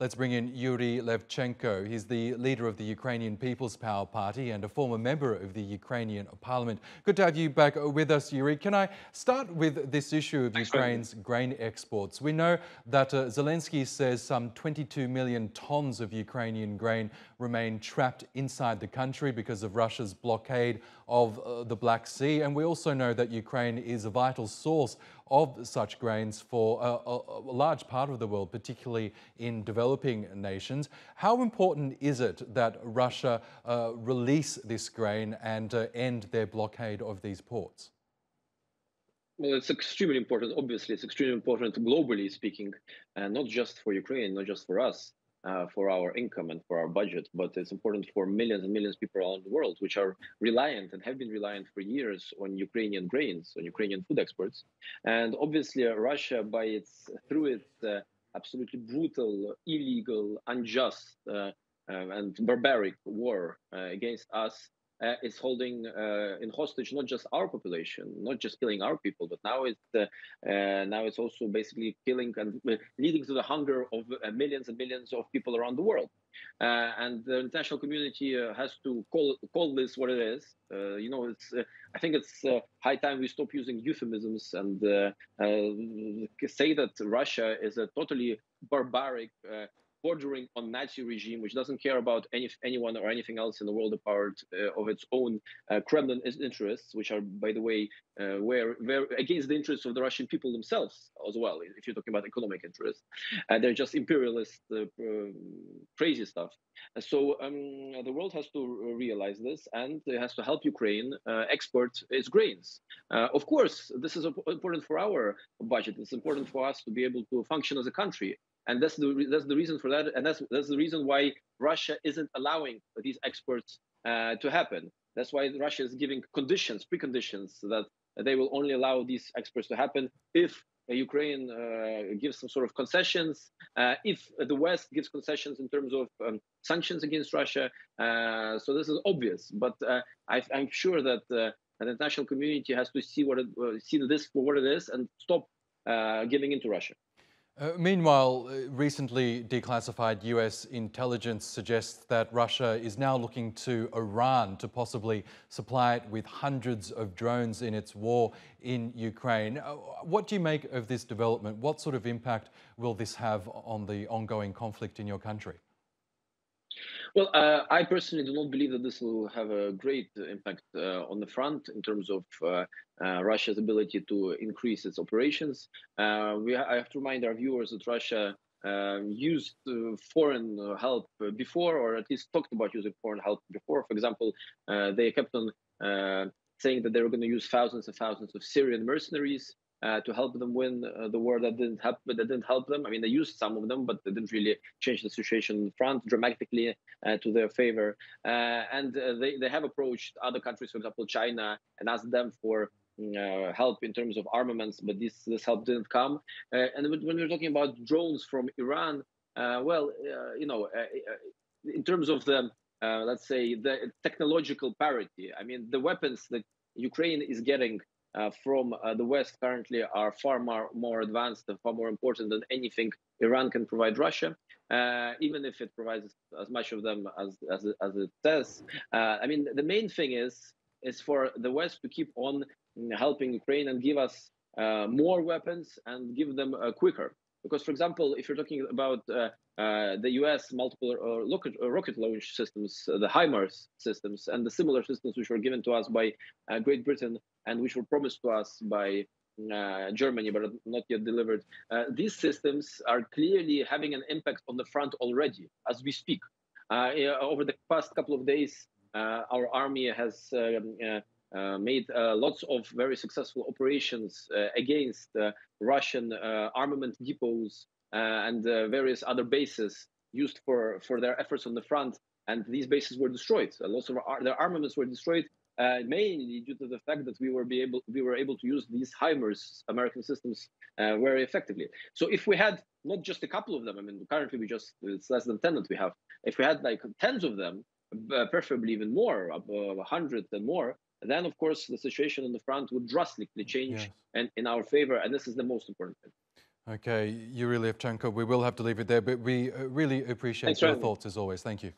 Let's bring in Yuri Levchenko. He's the leader of the Ukrainian People's Power Party and a former member of the Ukrainian parliament. Good to have you back with us, Yuri. Can I start with this issue of Thanks Ukraine's grain exports? We know that uh, Zelenskyy says some 22 million tons of Ukrainian grain remain trapped inside the country because of Russia's blockade of uh, the Black Sea. And we also know that Ukraine is a vital source of such grains for a, a, large part of the world, particularly in developing nations. How important is it that Russia uh, release this grain and uh, end their blockade of these ports? Well, it's extremely important. Obviously, it's extremely important globally speaking, and not just for Ukraine, not just for us uh, for our income and for our budget, but it's important for millions and millions of people around the world, which are reliant and have been reliant for years on Ukrainian grains, on Ukrainian food exports. And obviously, uh, Russia, by its through its uh, absolutely brutal, illegal, unjust, uh, uh, and barbaric war uh, against us, uh, is holding uh, in hostage not just our population, not just killing our people, but now it's uh, uh now it's also basically killing and uh, leading to the hunger of uh, millions and millions of people around the world. and the international community has to call call this what it is. you know, it's I think it's high time we stop using euphemisms and say that Russia is a totally barbaric bordering on Nazi regime, which doesn't care about any anyone or anything else in the world apart uh, of its own uh, Kremlin interests, which are, by the way, uh, where, where against the interests of the Russian people themselves as well. If you're talking about economic interests, and they're just imperialist, uh, crazy stuff. So um, the world has to realize this, and it has to help Ukraine uh, export its grains. Uh, of course, this is important for our budget. It's important for us to be able to function as a country and that's the that's the reason for that, and that's that's the reason why Russia isn't allowing these exports uh, to happen. That's why Russia is giving conditions, preconditions, that they will only allow these exports to happen if Ukraine uh, gives some sort of concessions, uh, if the West gives concessions in terms of um, sanctions against Russia. Uh, so this is obvious, but uh, I, am sure that uh, the international community has to see what it, see this for what it is and stop giving in to Russia. Uh, meanwhile, uh, recently declassified US intelligence suggests that Russia is now looking to Iran to possibly supply it with hundreds of drones in its war in Ukraine. Uh, what do you make of this development? What sort of impact will this have on the ongoing conflict in your country? Well, uh, I personally do not believe that this will have a great impact uh, on the front in terms of uh, uh Russia's ability to increase its operations. Uh, we I have to remind our viewers that Russia um, used uh, foreign help before, or at least talked about using foreign help before. For example, they kept on saying that they were going to use thousands and thousands of Syrian mercenaries uh, to help them win uh, the war that didn't help that didn't help them. I mean, they used some of them, but they didn't really change the situation in front dramatically uh, to their favor. Uh, and uh, they they have approached other countries, for example, China, and asked them for. Uh, help in terms of armaments, but this this help didn't come. and when we're talking about drones from Iran, well, you know, in terms of the let's say the technological parity, I mean, the weapons that Ukraine is getting uh, from uh, the West currently are far more, more advanced and far more important than anything Iran can provide Russia, uh, even if it provides as much of them as, as, as it says. Uh, I mean, the main thing is is for the West to keep on helping Ukraine and give us uh, more weapons and give them quicker. Because, for example, if you're talking about uh, uh, the US multiple uh, rocket, uh, rocket, launch systems, uh, the HIMARS systems, and the similar systems which were given to us by uh, Great Britain and which were promised to us by Germany but not yet delivered, these systems are clearly having an impact on the front already as we speak. over the past couple of days, our army has um, uh, made uh, lots of very successful operations uh, against Russian armament depots and various other bases used for, for their efforts on the front. And these bases were destroyed. lots of our, their armaments were destroyed, uh, mainly due to the fact that we were be able we were able to use these HIMARS American systems uh, very effectively. So if we had not just a couple of them, I mean currently we just it's less than ten that we have. If we had like tens of them, uh, preferably even more, a hundred and more, then of course the situation on the front would drastically change yes. and in our favor and this is the most important thing Okay, Yuri Levchenko, we will have to leave it there, but we uh, really appreciate Thanks, your thoughts as always. Thank you.